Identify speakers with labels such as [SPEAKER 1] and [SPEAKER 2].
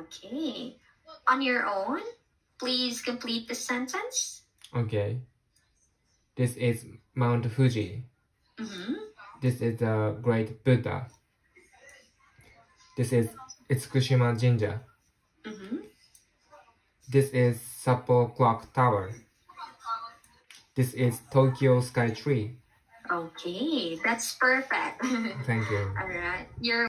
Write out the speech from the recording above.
[SPEAKER 1] Okay. On your own, please complete the sentence.
[SPEAKER 2] Okay. This is Mount Fuji.
[SPEAKER 1] Mm-hmm.
[SPEAKER 2] This is the Great Buddha. This is Itsukushima Jinja.
[SPEAKER 1] Mm-hmm.
[SPEAKER 2] This is Sapporo Clock Tower. This is Tokyo Sky Tree.
[SPEAKER 1] Okay, that's perfect.
[SPEAKER 2] Thank you.
[SPEAKER 1] All right. You're